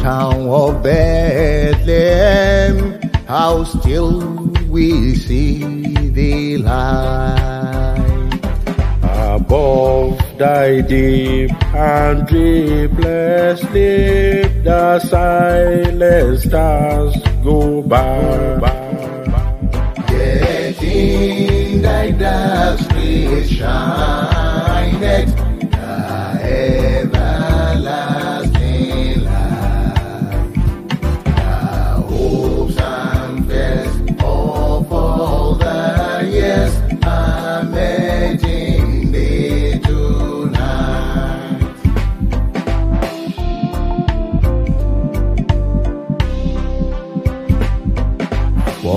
Town of Bethlehem, how still we see thee lie. Above thy deep and dreamless sleep, the silent stars go by. Yet in thy dark street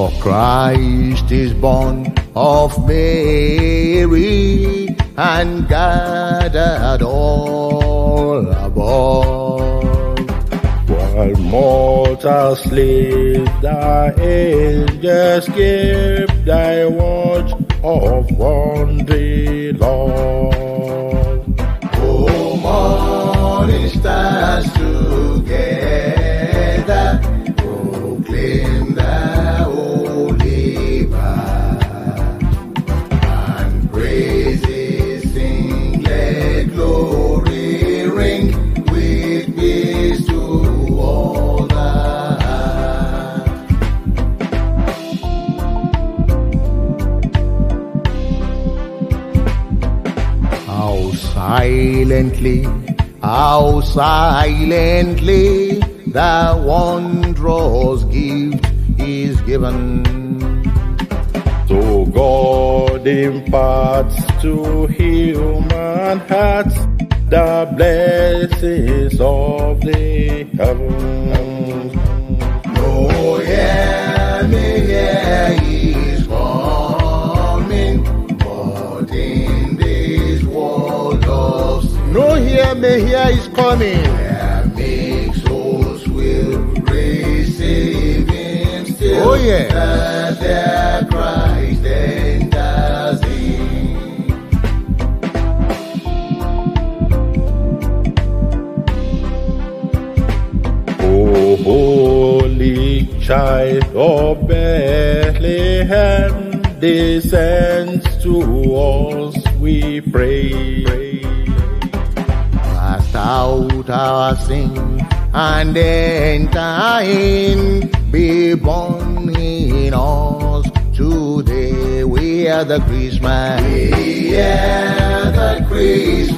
For Christ is born of Mary and gathered all above. While mortals sleep, the angels give thy watch of wandering love. O morning stars silently, how silently the wondrous gift is given. So God imparts to human hearts the blessings of the heavens. No hear me here is coming, but in this world of sin, No hear me here is coming. where meek souls will receive him still. Oh, yeah. Holy child of Bethlehem, descends to us, we pray. Cast out our sin and enter in. Be born in us today. We are the Christmas. We are the Christmas.